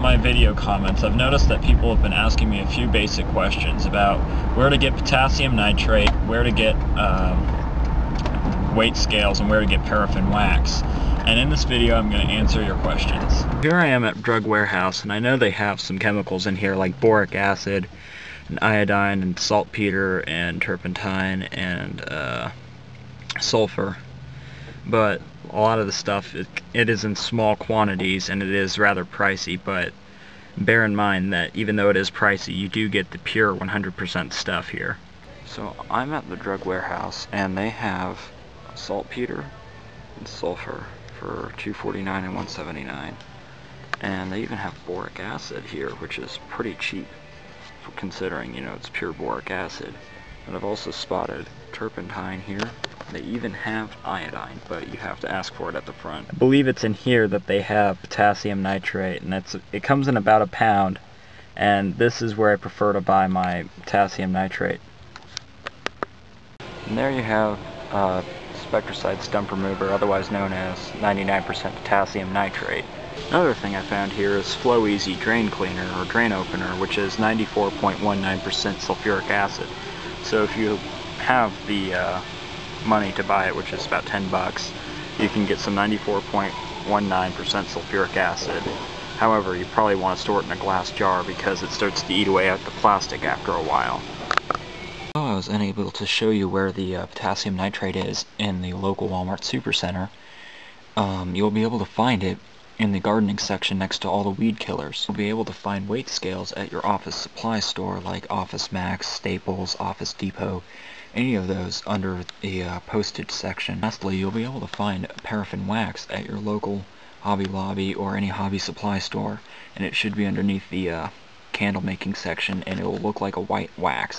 my video comments, I've noticed that people have been asking me a few basic questions about where to get potassium nitrate, where to get um, weight scales, and where to get paraffin wax. And in this video, I'm going to answer your questions. Here I am at Drug Warehouse, and I know they have some chemicals in here like boric acid, and iodine, and saltpeter, and turpentine, and uh, sulfur. But a lot of the stuff, it, it is in small quantities and it is rather pricey, but bear in mind that even though it is pricey, you do get the pure 100% stuff here. So I'm at the drug warehouse and they have saltpeter and sulfur for 249 and 179 and they even have boric acid here which is pretty cheap for considering you know it's pure boric acid. And I've also spotted turpentine here they even have iodine, but you have to ask for it at the front. I believe it's in here that they have potassium nitrate, and it's it comes in about a pound, and this is where I prefer to buy my potassium nitrate. And there you have uh, Spectracide stump remover, otherwise known as 99% potassium nitrate. Another thing I found here is Flow Easy Drain Cleaner or Drain Opener, which is 94.19% sulfuric acid. So if you have the uh, money to buy it, which is about 10 bucks, you can get some 94.19% sulfuric acid. However, you probably want to store it in a glass jar because it starts to eat away at the plastic after a while. Oh, I was unable to show you where the uh, potassium nitrate is in the local Walmart Supercenter. Um, you'll be able to find it in the gardening section next to all the weed killers. You'll be able to find weight scales at your office supply store like Office Max, Staples, Office Depot, any of those under the uh, postage section. Lastly, you'll be able to find paraffin wax at your local Hobby Lobby or any hobby supply store, and it should be underneath the uh, candle making section, and it will look like a white wax.